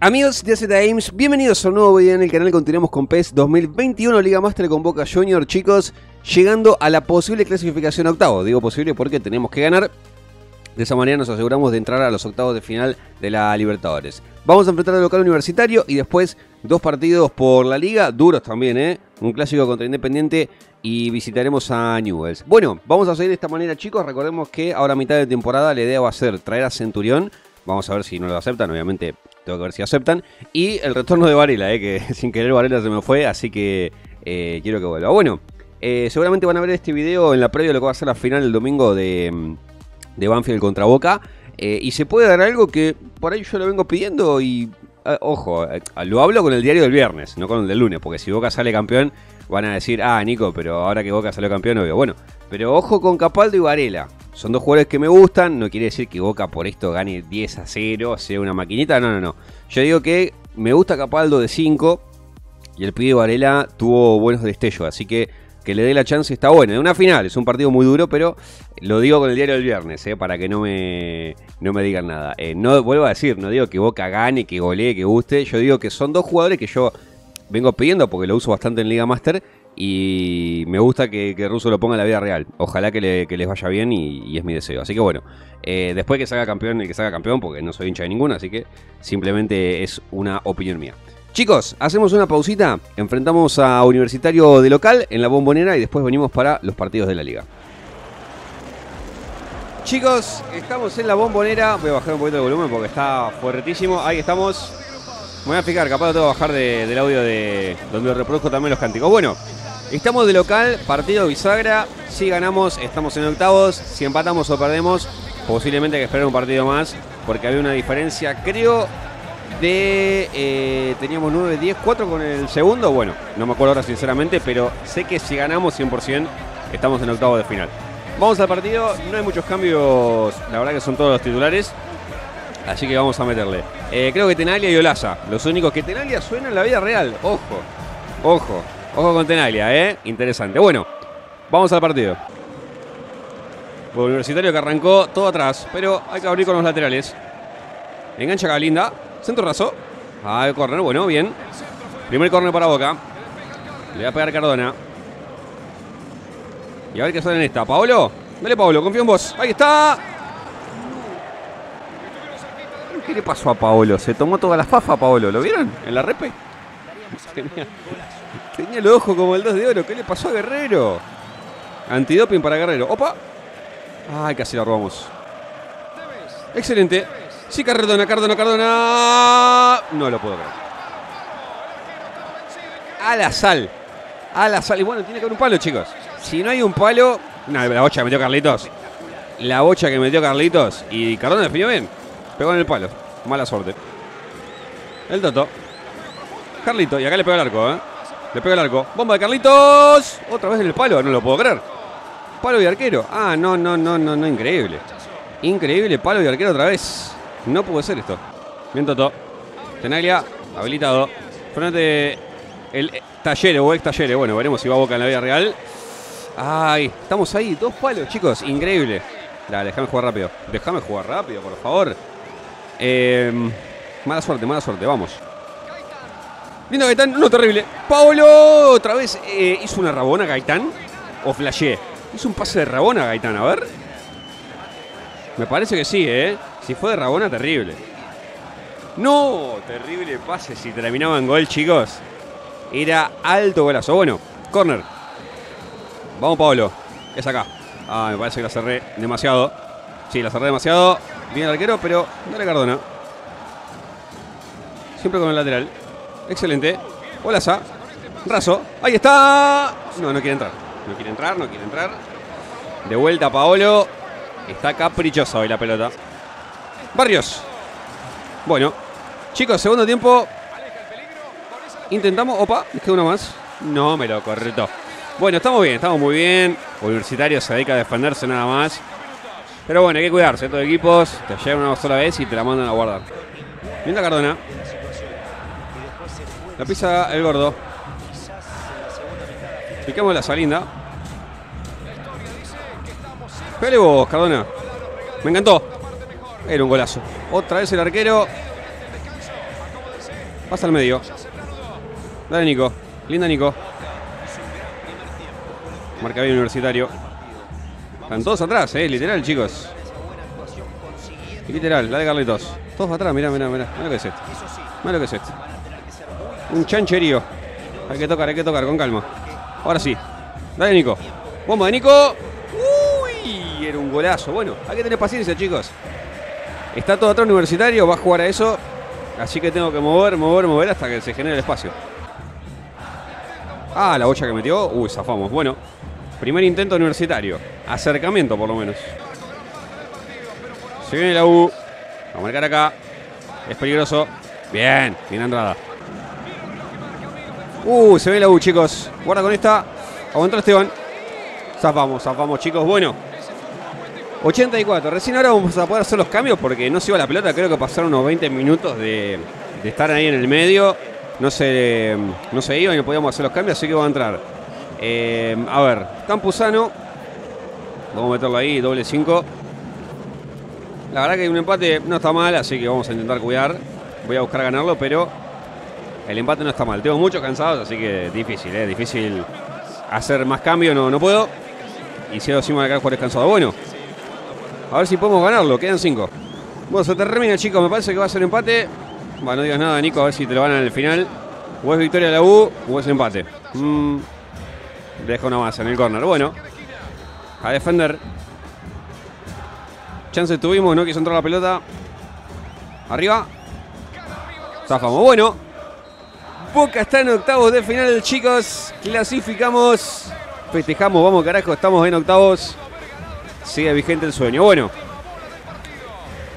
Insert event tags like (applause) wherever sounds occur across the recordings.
Amigos de AZ Games, bienvenidos a un nuevo video en el canal. Continuamos con PES 2021 Liga Master con Boca Junior, chicos, llegando a la posible clasificación a octavo. Digo posible porque tenemos que ganar. De esa manera nos aseguramos de entrar a los octavos de final de la Libertadores. Vamos a enfrentar al local universitario y después dos partidos por la liga, duros también, ¿eh? Un clásico contra Independiente y visitaremos a Newells. Bueno, vamos a seguir de esta manera, chicos. Recordemos que ahora mitad de temporada la idea va a ser traer a Centurión. Vamos a ver si no lo aceptan, obviamente tengo que ver si aceptan. Y el retorno de Varela, eh, que (laughs) sin querer Varela se me fue, así que eh, quiero que vuelva. Bueno, eh, seguramente van a ver este video en la previa lo que va a ser la final el domingo de, de Banfield contra Boca. y se puede dar algo que por ahí yo lo vengo pidiendo y... ojo, lo hablo con el diario del viernes, no con el del lunes, porque si Boca sale campeón van a decir, ah, Nico, pero ahora que Boca salió campeón, obvio. Bueno, pero ojo con Capaldo y Varela. Son dos jugadores que me gustan, no quiere decir que Boca por esto gane 10 a 0, sea una maquinita, no, no, no. Yo digo que me gusta Capaldo de 5 y el pibe Varela tuvo buenos destellos, así que que le dé la chance está bueno. Es una final, es un partido muy duro, pero lo digo con el diario del viernes, eh, para que no me, no me digan nada. Eh, no vuelvo a decir, no digo que Boca gane, que golee, que guste. Yo digo que son dos jugadores que yo vengo pidiendo porque lo uso bastante en Liga Master y me gusta que, Russo lo ponga en la vida real. Ojalá que, les vaya bien y, es mi deseo. Así que bueno, eh, después que salga campeón el que salga campeón, porque no soy hincha de ninguna, así que simplemente es una opinión mía. Chicos, hacemos una pausita, enfrentamos a Universitario de local en la bombonera y después venimos para los partidos de la liga. Chicos, estamos en la bombonera. Voy a bajar un poquito el volumen porque está fuertísimo. Ahí estamos. Me voy a fijar, capaz lo tengo que bajar del audio de donde reproduzco también los cánticos. Bueno, Estamos de local, partido bisagra. Si ganamos, estamos en octavos. Si empatamos o perdemos, posiblemente hay que esperar un partido más. Porque había una diferencia, creo, de. Eh, teníamos 9, 10, 4 con el segundo. Bueno, no me acuerdo ahora sinceramente, pero sé que si ganamos 100%, estamos en octavos de final. Vamos al partido, no hay muchos cambios, la verdad que son todos los titulares. Así que vamos a meterle. Eh, creo que Tenalia y Olaza, los únicos que Tenalia suena en la vida real. Ojo, ojo. Ojo con Tenalia, ¿eh? Interesante. Bueno, vamos al partido. Universitario que arrancó todo atrás, pero hay que abrir con los laterales. Engancha Galinda. Centro raso. Ah, el córner, bueno, bien. Primer córner para Boca. Le va a pegar Cardona. Y a ver qué sale en esta. Paolo. Dale, Paolo, confío en vos. Ahí está. ¿Qué le pasó a Paolo? Se tomó toda la fafa, Paolo. ¿Lo vieron? En la repe. Tenía el ojo como el 2 de oro. ¿Qué le pasó a Guerrero? Antidoping para Guerrero. ¡Opa! Ay, casi la robamos. Excelente. Sí, Cardona, Cardona, Cardona. No lo puedo ver. A la sal. A la sal. Y bueno, tiene que haber un palo, chicos. Si no hay un palo. No, la bocha que metió Carlitos. La bocha que metió Carlitos. Y Cardona definió bien. Pegó en el palo. Mala suerte. El Toto. Carlito. Y acá le pegó el arco, ¿eh? Le pega el arco. Bomba de Carlitos. Otra vez en el palo. No lo puedo creer. Palo y arquero. Ah, no, no, no, no, no. Increíble. Increíble. Palo y arquero otra vez. No puede ser esto. Bien Toto. Tenaglia. Habilitado. Frente el taller o ex taller. Bueno, veremos si va a boca en la vida real. Ay, estamos ahí. Dos palos, chicos. Increíble. Dale, déjame jugar rápido. Déjame jugar rápido, por favor. Eh, mala suerte, mala suerte. Vamos. Lindo Gaitán, no terrible. Paolo otra vez eh, hizo una rabona Gaitán. O flashé. Hizo un pase de rabona Gaitán, a ver. Me parece que sí, ¿eh? Si fue de rabona, terrible. No, terrible pase. Si terminaba en gol, chicos. Era alto golazo. Bueno, corner. Vamos, Pablo. Es acá. Ah, me parece que la cerré demasiado. Sí, la cerré demasiado. Bien arquero, pero dale Cardona. Siempre con el lateral. Excelente. Hola, Sa. Raso. Ahí está. No, no quiere entrar. No quiere entrar, no quiere entrar. De vuelta Paolo. Está caprichosa hoy la pelota. Barrios. Bueno. Chicos, segundo tiempo. Intentamos. Opa, es que uno más. No, me lo correcto. Bueno, estamos bien, estamos muy bien. Universitario se dedica a defenderse nada más. Pero bueno, hay que cuidarse. Estos equipos te llevan una sola vez y te la mandan a guardar. Linda Cardona. La pisa el gordo. Picamos la salinda. Pele vos, Cardona. Me encantó. Era un golazo. Otra vez el arquero. Pasa al medio. Dale, Nico. Linda, Nico. Marca bien universitario. Están todos atrás, eh. Literal, chicos. Literal, dale Carlitos. Todos atrás, mirá, mirá, mirá. Mirá lo que es esto. Mirá lo que es esto. Un chancherío. Hay que tocar, hay que tocar, con calma. Ahora sí. Dale, Nico. Bomba de Nico. Uy, era un golazo. Bueno, hay que tener paciencia, chicos. Está todo atrás universitario, va a jugar a eso. Así que tengo que mover, mover, mover hasta que se genere el espacio. Ah, la bocha que metió. Uy, zafamos. Bueno, primer intento universitario. Acercamiento, por lo menos. Se viene la U. Va a marcar acá. Es peligroso. Bien, bien Andrada. Uh, se ve la U, chicos. Guarda con esta. Aguanta Esteban. Zafamos, zafamos, chicos. Bueno. 84. Recién ahora vamos a poder hacer los cambios porque no se iba la pelota. Creo que pasaron unos 20 minutos de, estar ahí en el medio. No se, no se iba y no podíamos hacer los cambios, así que va a entrar. Eh, a ver, Campuzano. Vamos a meterlo ahí, doble 5. La verdad que un empate no está mal, así que vamos a intentar cuidar. Voy a buscar ganarlo, pero el empate no está mal. Tengo muchos cansados, así que difícil, ¿eh? Difícil hacer más cambio, no, no puedo. Y si encima acá jugadores cansados. Bueno, a ver si podemos ganarlo. Quedan 5. Bueno, se termina, chicos. Me parece que va a ser empate. Bueno, no digas nada, Nico, a ver si te lo van en el final. O es victoria de la U o es empate. Mm, deja una más en el corner. Bueno, a defender. Chance tuvimos, no quiso entrar la pelota. Arriba. Zafamos. Bueno. Boca está en octavos de final, chicos. Clasificamos. Festejamos, vamos carajo, estamos en octavos. Sigue vigente el sueño. Bueno.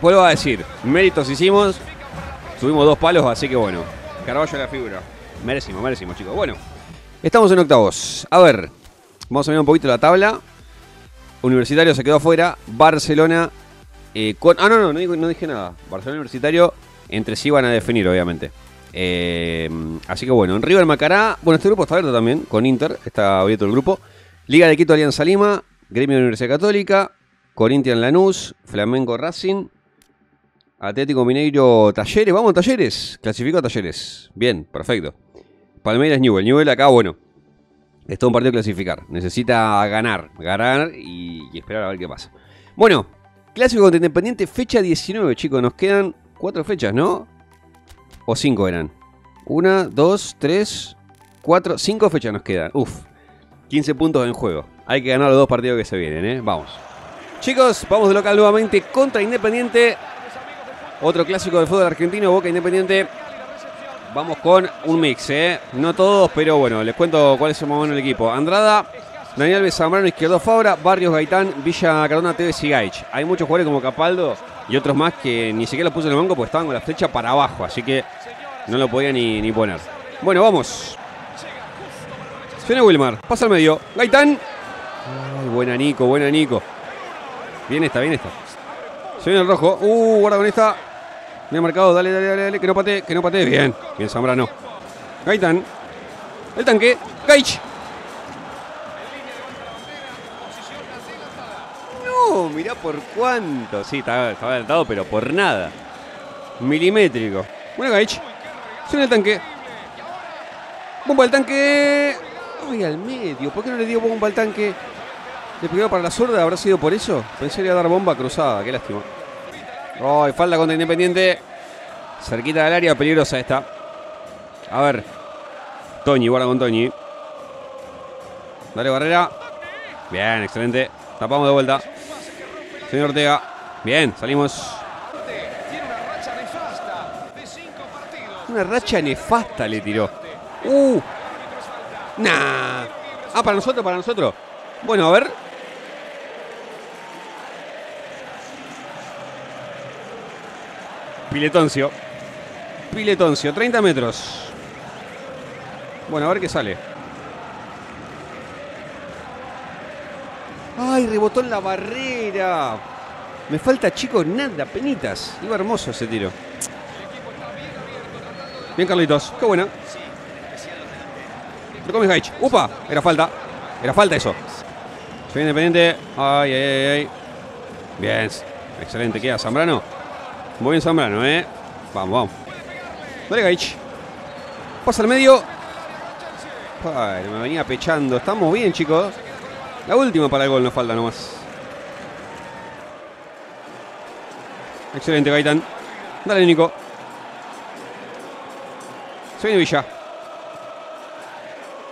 Vuelvo a decir, méritos hicimos. Tuvimos dos palos, así que bueno. Carballo la figura. Merecimos, merecimos, chicos. Bueno, estamos en octavos. A ver, vamos a mirar un poquito la tabla. Universitario se quedó afuera. Barcelona. Eh, con, ah, no, no, no, dije nada. Barcelona Universitario entre sí van a definir, obviamente. Eh, así que bueno, en River Macará. Bueno, este grupo está abierto también, con Inter. Está abierto el grupo. Liga de Quito Alianza Lima. Gremio de Universidad Católica. Corinthians Lanús. Flamengo Racing. Atlético Mineiro Talleres. Vamos, Talleres. Clasificó a Talleres. Bien, perfecto. Palmeiras Newell. Newell acá, bueno. Es un partido clasificar. Necesita ganar. Ganar y, esperar a ver qué pasa. Bueno, clásico contra Independiente, fecha 19, chicos. Nos quedan cuatro fechas, ¿no? O cinco eran. Una, dos, tres, cuatro, cinco fechas nos quedan. Uf. 15 puntos en juego. Hay que ganar los dos partidos que se vienen, ¿eh? Vamos. Chicos, vamos de local nuevamente contra Independiente. Otro clásico de fútbol argentino, Boca Independiente. Vamos con un mix, ¿eh? No todos, pero bueno, les cuento cuál es el momento del equipo. Andrada, Daniel Alves Zambrano, Izquierdo Fabra, Barrios Gaitán, Villa Cardona, Tevez y Gaich. Hay muchos jugadores como Capaldo y otros más que ni siquiera los puse en el banco porque estaban con la flecha para abajo, así que no lo podía ni, ni poner. Bueno, vamos. Suena Wilmar, pasa al medio. Gaitán. Ay, buena Nico, buena Nico. Bien esta, bien esta. Se viene el rojo. Uh, guarda con esta. Me ha marcado, dale, dale, dale, dale, que no patee, que no patee. Bien, bien Zambrano. Gaitán. El tanque. Gaich. No, mirá por cuánto. Sí, estaba, adelantado, pero por nada. Milimétrico. Bueno, Gaich. Suena el tanque. Bomba al tanque. Uy, al medio. ¿Por qué no le dio bomba al tanque? Le pegó para la zurda, ¿habrá sido por eso? Pensé que iba a dar bomba cruzada, qué lástima. Ay, falta contra Independiente. Cerquita del área, peligrosa esta. A ver. Toñi, guarda con Toñi. Dale Barrera. Bien, excelente. Tapamos de vuelta. Señor Ortega. Bien, salimos. Una racha nefasta le tiró. Uh. Nah. Ah, para nosotros, para nosotros. Bueno, a ver. Piletoncio. Piletoncio, 30 metros. Bueno, a ver qué sale. ¡Ay, rebotó en la barrera! Me falta, chicos, nada, penitas. Iba hermoso ese tiro. Bien, Carlitos. Qué buena. Lo comes Gaich. ¡Upa! Era falta. Era falta eso. Se viene Independiente. Ay, ay, ay, ay. Bien. Excelente. Queda Zambrano. Muy bien Zambrano, ¿eh? Vamos, vamos. Dale, Gaich. Pasa al medio. Me venía pechando. Estamos bien, chicos. La última para el gol nos falta nomás. Excelente, Gaitán. Dale, Nico. Se viene Villa.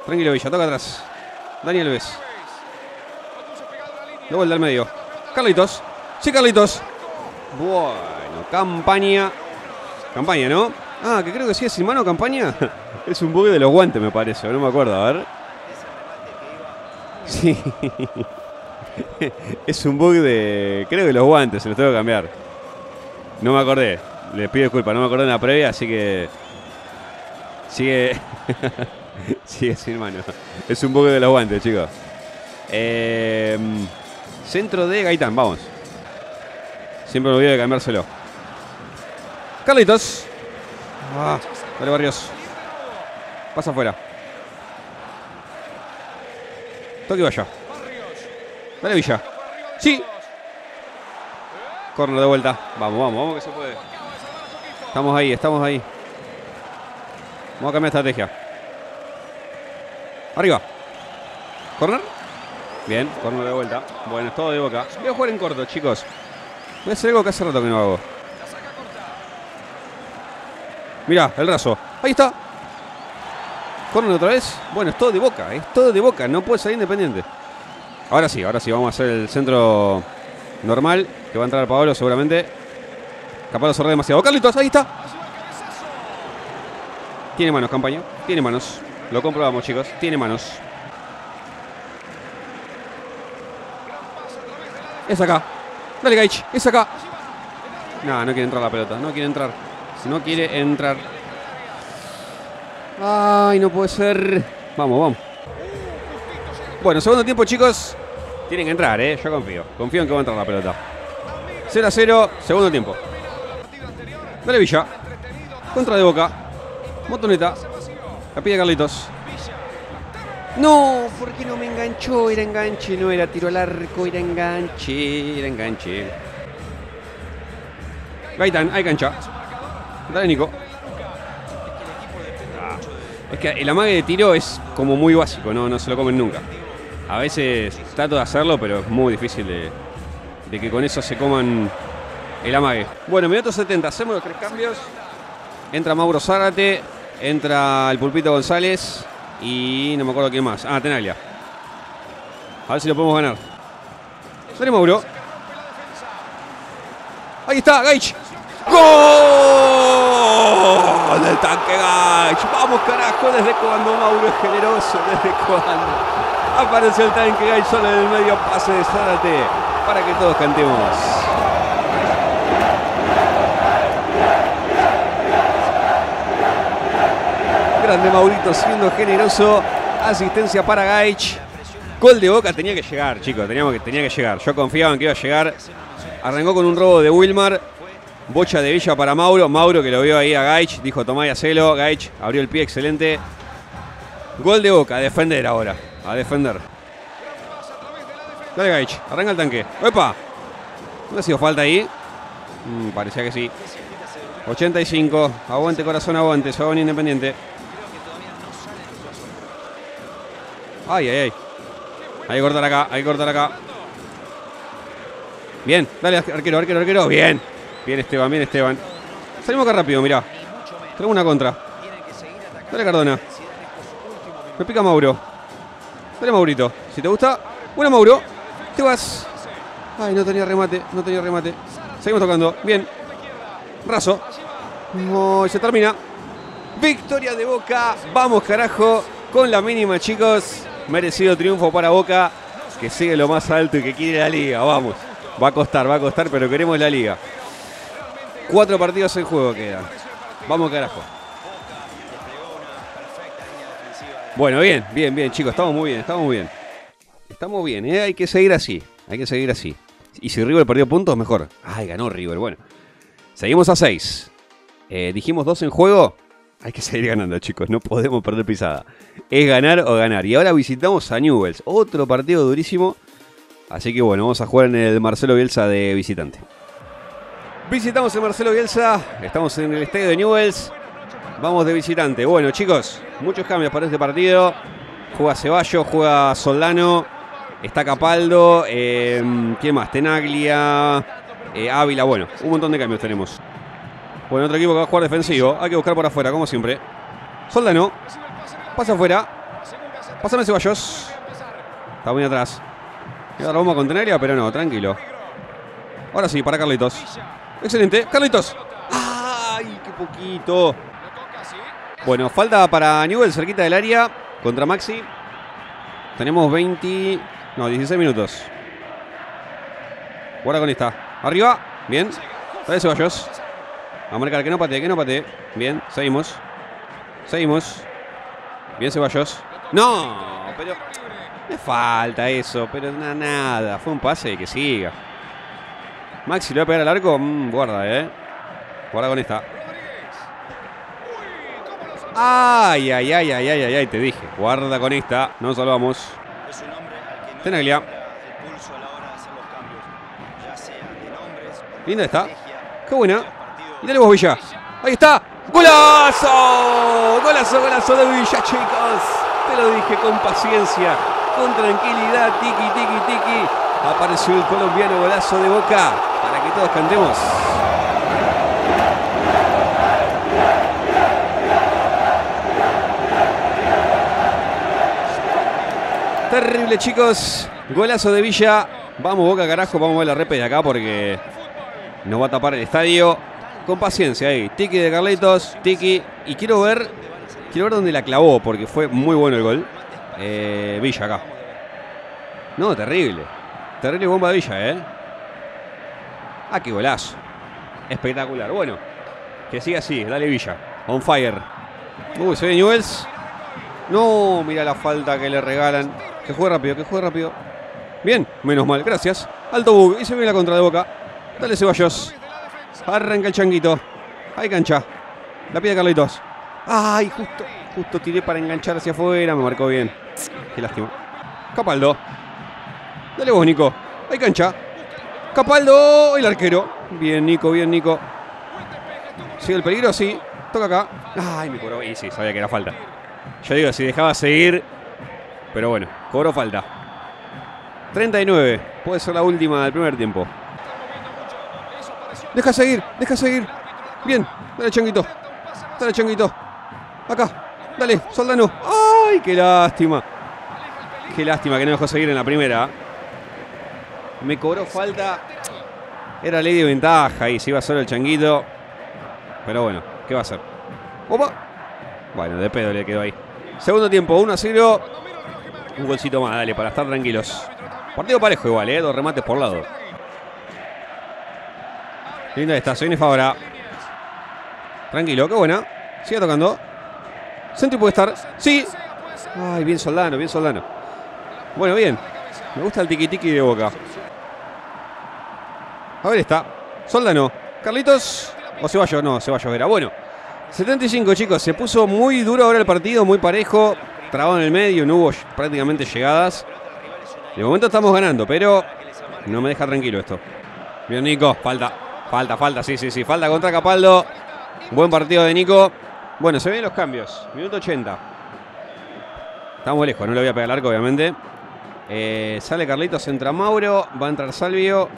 Tranquilo, Villa. Toca atrás. Daniel Ves. De vuelta al medio. Carlitos. Sí, Carlitos. Bueno, campaña. Campaña, ¿no? Ah, que creo que sí es sin mano campaña. (laughs) Es un bug de los guantes, me parece. No me acuerdo, a ver. Sí. (laughs) Es un bug de. Creo que los guantes, se los tengo que cambiar. No me acordé. Les pido disculpas, no me acordé en la previa, así que. Sigue. (laughs) Sigue sin mano. Es un bug de los guantes, chicos. Eh, centro de Gaitán, vamos. Siempre me olvido de cambiárselo. Carlitos. Ah, dale, Barrios. Pasa afuera. Toque vaya. Dale, Villa. Sí. Corner de vuelta. Vamos, vamos, vamos que se puede. Estamos ahí, estamos ahí. Vamos a cambiar estrategia. Arriba. Corner. Bien, corner de vuelta. Bueno, es todo de boca. Voy a jugar en corto, chicos. Voy a hacer algo que hace rato que no hago. Mirá, el raso. Ahí está. Corner otra vez. Bueno, es todo de boca. Es todo de boca. No puede salir independiente. Ahora sí, ahora sí. Vamos a hacer el centro normal. Que va a entrar Pablo seguramente. Capaz lo cerré demasiado. Carlitos, ahí está. Tiene manos, campaña. Tiene manos. Lo comprobamos, chicos. Tiene manos. Es acá. Dale, Gaich. Es acá. No, no quiere entrar la pelota. No quiere entrar. No quiere entrar. Ay, no puede ser. Vamos, vamos. Bueno, segundo tiempo, chicos. Tienen que entrar, ¿eh? Yo confío. Confío en que va a entrar la pelota. 0 a 0, segundo tiempo. Dale Villa. Contra de Boca. Motoneta. La pide Carlitos. No, porque no me enganchó. Era enganche, no era tiro al arco, era enganche, era enganche. Gaitán, hay cancha. Dale, Nico. Ah, es que el amague de tiro es como muy básico, no, no se lo comen nunca. A veces trato de hacerlo, pero es muy difícil de, de que con eso se coman el amague. Bueno, minuto 70, hacemos los tres cambios. Entra Mauro Zárate, entra el Pulpito González y no me acuerdo quién más. Ah, Tenaglia. A ver si lo podemos ganar. Sale Mauro. Ahí está, Gaich. ¡Gol! Del tanque Gaich. Vamos, carajo, desde cuando Mauro es generoso, desde cuando. Apareció el tanque Gaich solo en el medio pase de Zárate para que todos cantemos. Grande Maurito siendo generoso. Asistencia para Gaich. Gol de Boca tenía que llegar, chicos. Teníamos que, tenía que llegar. Yo confiaba en que iba a llegar. Arrancó con un robo de Wilmar. Bocha de Villa para Mauro. Mauro que lo vio ahí a Gaich. Dijo tomá y hacelo. Gaich abrió el pie, excelente. Gol de Boca. A defender ahora. A defender. Dale Gaich. Arranca el tanque. ¡Epa! ¿No ha sido falta ahí? Mm, parecía que sí. 85. Aguante corazón, aguante. Sabón independiente. Ay, ay, ay. Hay que cortar acá, hay que cortar acá. Bien, dale arquero, arquero, arquero. Bien. Bien Esteban, bien Esteban. Salimos acá rápido, mirá. Tenemos una contra. Dale Cardona. Me pica Mauro. Dale Maurito. Si te gusta. Bueno Mauro. Te vas. Ay, no tenía remate, no tenía remate. Seguimos tocando. Bien. Raso. No, se termina. Victoria de Boca. Vamos, carajo. Con la mínima, chicos. Merecido triunfo para Boca. Que sigue lo más alto y que quiere la liga. Vamos. Va a costar, va a costar, pero queremos la liga. Cuatro partidos en juego quedan. Vamos, carajo. Bueno, bien, bien, bien, chicos. Estamos muy bien, estamos muy bien. Estamos bien, ¿eh? hay que seguir así. Hay que seguir así. Y si River perdió puntos, mejor. Ay, ganó River. Bueno. Seguimos a 6. Eh, dijimos dos en juego. Hay que seguir ganando, chicos. No podemos perder pisada. Es ganar o ganar. Y ahora visitamos a Newells. Otro partido durísimo. Así que bueno, vamos a jugar en el Marcelo Bielsa de visitante. Visitamos el Marcelo Bielsa. Estamos en el estadio de Newells. Vamos de visitante. Bueno, chicos, muchos cambios para este partido. Juega Ceballos, juega Soldano, está Capaldo, eh, ¿quién más? Tenaglia, eh, Ávila, bueno, un montón de cambios tenemos. Bueno, otro equipo que va a jugar defensivo. Hay que buscar por afuera, como siempre. Soldano, pasa afuera. Pásame Ceballos. Está muy atrás. Queda la bomba con Tenaglia, pero no, tranquilo. Ahora sí, para Carlitos. Excelente. Carlitos. ¡Ay, qué poquito! Bueno, falta para Newell cerquita del área contra Maxi. Tenemos 20. No, 16 minutos. Guarda con esta. Arriba. Bien. Trae Ceballos. A marcar que no patee, que no patee. Bien, seguimos. Seguimos. Bien, Ceballos. No, pero. Me falta eso, pero nada. Fue un pase que siga. Maxi le va a pegar al arco. Mm, guarda, eh. Guarda con esta. Ay, ay, ay, ay, ay, ay, ay, te dije. Guarda con esta. No salvamos. Tenaglia. Linda está. Qué buena. Y dale vos, Villa. Ahí está. ¡Golazo! Golazo, golazo de Villa, chicos. Te lo dije con paciencia, con tranquilidad. Tiki, tiki, tiki. Apareció el colombiano golazo de boca para que todos cantemos. Terrible, chicos. Golazo de Villa. Vamos, Boca, carajo. Vamos a ver la repe de acá porque nos va a tapar el estadio. Con paciencia ahí. Tiki de Carlitos. Tiki. Y quiero ver. Quiero ver dónde la clavó porque fue muy bueno el gol. Eh, Villa acá. No, terrible. Terrible bomba de Villa, ¿eh? Ah, qué golazo. Espectacular. Bueno, que siga así. Dale Villa. On fire. Uy, se ve Newells. No, mira la falta que le regalan. Que juegue rápido, que juegue rápido. Bien, menos mal, gracias. Alto bug. Y se viene la contra de boca. Dale Ceballos. Arranca el changuito. Hay cancha. La pide Carlitos. Ay, justo, justo tiré para enganchar hacia afuera. Me marcó bien. Qué lástima. Capaldo. Dale vos, Nico. Hay cancha. Capaldo. El arquero. Bien, Nico, bien, Nico. ¿Sigue el peligro? Sí. Toca acá. Ay, me cobró. Y sí, sabía que era falta. Yo digo, si dejaba seguir. Pero bueno, cobró falta. 39. Puede ser la última del primer tiempo. Deja seguir, deja seguir. Bien, dale changuito. Dale changuito. Acá. Dale, soldano. ¡Ay, qué lástima! Qué lástima que no dejó seguir en la primera. Me cobró falta. Era ley de ventaja y se iba solo el changuito. Pero bueno, ¿qué va a hacer? Bueno, de pedo le quedó ahí. Segundo tiempo, 1 a 0. Un golcito más, dale, para estar tranquilos. Partido parejo igual, ¿eh? Dos remates por lado. Linda esta, se viene Fabra. Tranquilo, qué buena. Sigue tocando. Centro puede estar. Sí. Ay, bien Soldano, bien Soldano. Bueno, bien. Me gusta el tiki de boca. A ver está. Soldano. Carlitos. O Ceballos. No, Ceballos era. Bueno. 75 chicos. Se puso muy duro ahora el partido. Muy parejo. Trabado en el medio. No hubo prácticamente llegadas. De momento estamos ganando. Pero no me deja tranquilo esto. Bien Nico. Falta. Falta, falta. Sí, sí, sí. Falta contra Capaldo. Buen partido de Nico. Bueno, se ven los cambios. Minuto 80. Estamos lejos. No le voy a pegar el arco, obviamente. Eh, sale Carlitos, entra Mauro. Va a entrar Salvio.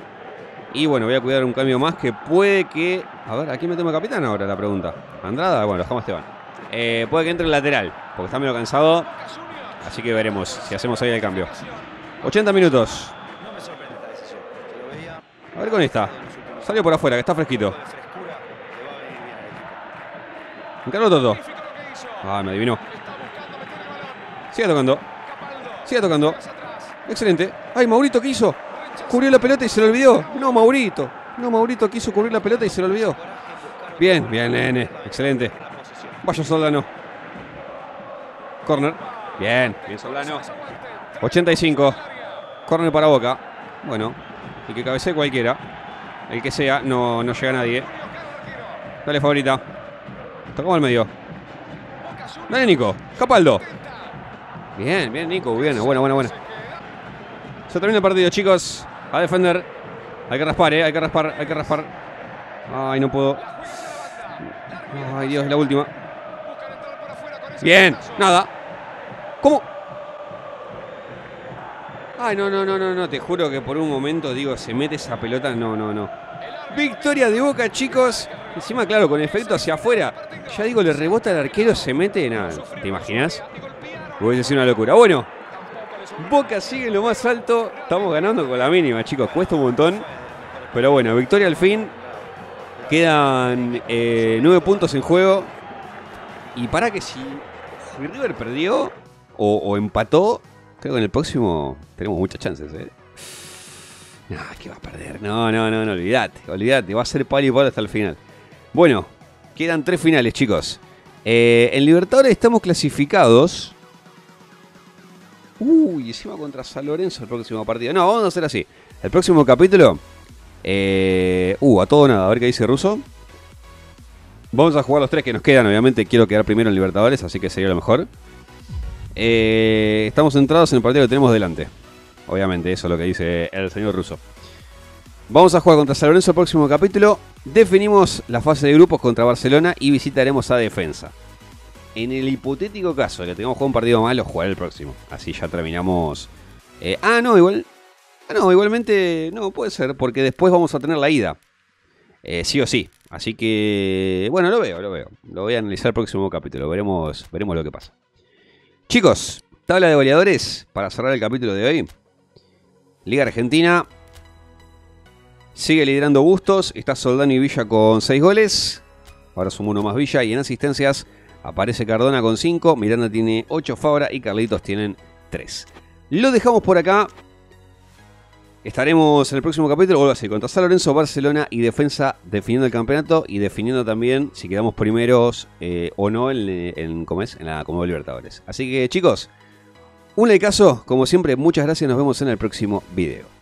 Y bueno, voy a cuidar un cambio más que puede que. A ver, ¿aquí metemos capitán ahora la pregunta? Andrada, bueno, dejamos a Esteban. Eh, puede que entre el lateral, porque está medio cansado. Así que veremos si hacemos ahí el cambio. 80 minutos. A ver con esta. Salió por afuera, que está fresquito. Encaró todo. Ah, me adivinó. Sigue tocando. Sigue tocando. Excelente. Ay, Maurito, ¿qué hizo? Cubrió la pelota y se lo olvidó. No, Maurito. No, Maurito quiso cubrir la pelota y se lo olvidó. Bien, bien, nene. Excelente. Vaya Soldano. Corner. Bien, bien Soldano. 85. Corner para Boca. Bueno, y que cabecee cualquiera. El que sea, no, no llega nadie. Dale, favorita. Tocamos al medio. Dale, Nico. Capaldo. Bien, bien, Nico. Bien, buena, buena, buena. Se termina el partido, chicos. A defender. Hay que raspar, eh. Hay que raspar, hay que raspar. Ay, no puedo. Ay, Dios, la última. Bien, nada. ¿Cómo? Ay, no, no, no, no, no. Te juro que por un momento digo, se mete esa pelota. No, no, no. Victoria de Boca, chicos. Encima, claro, con efecto hacia afuera. Ya digo, le rebota el arquero, se mete. Nada, ¿te imaginas? Hubiese sido una locura. Bueno, Boca sigue en lo más alto. Estamos ganando con la mínima, chicos. Cuesta un montón. Pero bueno, victoria al fin. Quedan eh, nueve puntos en juego. Y para que si, si River perdió o empató, creo que en el próximo tenemos muchas chances, ¿eh? No, que va a perder. No, no, no, no, olvídate, olvídate. Va a ser palo y palo hasta el final. Bueno, quedan tres finales, chicos. Eh, en Libertadores estamos clasificados. Uy, encima contra San Lorenzo el próximo partido. No, vamos a hacer así. El próximo capítulo. Eh, uh, a todo nada. A ver qué dice Russo. Vamos a jugar los tres que nos quedan. Obviamente quiero quedar primero en Libertadores, así que sería lo mejor. Eh, estamos centrados en el partido que tenemos delante. Obviamente, eso es lo que dice el señor Russo. Vamos a jugar contra San Lorenzo próximo capítulo. Definimos la fase de grupos contra Barcelona y visitaremos a Defensa. En el hipotético caso de que tengamos jugado un partido malo, jugaré el próximo. Así ya terminamos. Eh, ah, no, igual. Ah, no, igualmente. No, puede ser, porque después vamos a tener la ida. Eh, sí o sí. Así que. Bueno, lo veo, lo veo. Lo voy a analizar el próximo capítulo. Veremos, veremos lo que pasa. Chicos, tabla de goleadores para cerrar el capítulo de hoy. Liga Argentina. Sigue liderando Bustos. Está Soldano y Villa con 6 goles. Ahora suma uno más Villa. Y en asistencias aparece Cardona con 5. Miranda tiene 8. Fabra y Carlitos tienen 3. Lo dejamos por acá. Estaremos en el próximo capítulo, vuelvo así, contra San Lorenzo, Barcelona y Defensa definiendo el campeonato y definiendo también si quedamos primeros eh, o no en, en, ¿cómo en la Copa Libertadores. Así que chicos, un like caso, como siempre, muchas gracias, nos vemos en el próximo video.